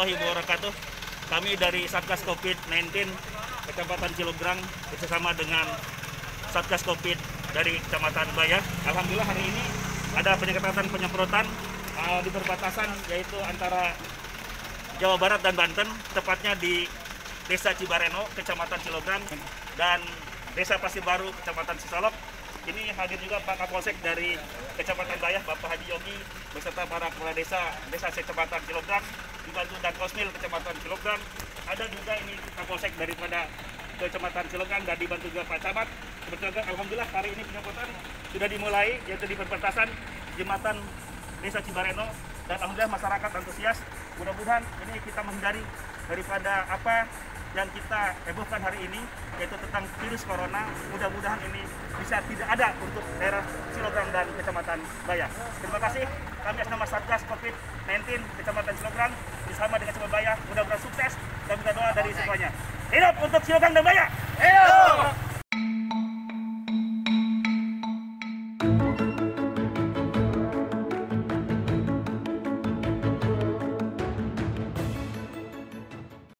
warahmatullahi wabarakatuh. Kami dari Satgas COVID-19 Kecamatan Cilograng bersama dengan Satgas COVID dari Kecamatan Baya. Alhamdulillah hari ini ada penyekatan penyemprotan uh, di perbatasan yaitu antara Jawa Barat dan Banten, tepatnya di Desa Cibareno, Kecamatan Cilograng dan Desa Pasir Baru, Kecamatan Sisolok. Ini hadir juga Pak Kapolsek dari Kecamatan Bayah, Bapak Haji Yogi, beserta para kepala desa, desa Kecamatan Cilograng, dibantu dan Kosmil Kecamatan Cilograng. Ada juga ini Kapolsek daripada Kecamatan Cilograng dan dibantu juga Pak Camat. Kebetulan Alhamdulillah hari ini penyemprotan sudah dimulai, yaitu di perbatasan jembatan Desa Cibareno dan Alhamdulillah masyarakat antusias. Mudah-mudahan ini kita menghindari daripada apa yang kita hebohkan hari ini yaitu tentang virus corona mudah-mudahan ini bisa tidak ada untuk daerah Silogram dan Kecamatan Baya. Terima kasih. Kami atas nama Satgas COVID-19 Kecamatan Silogram bersama dengan Kecamatan Baya mudah-mudahan sukses dan kita doa dari semuanya. Hidup untuk Silogram dan Baya. Hidup.